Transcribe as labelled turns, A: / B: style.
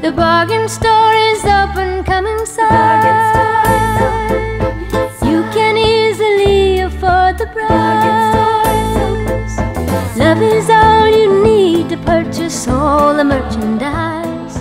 A: The bargain store is open, come inside. You can easily afford the price. Love is all you need to purchase all the merchandise.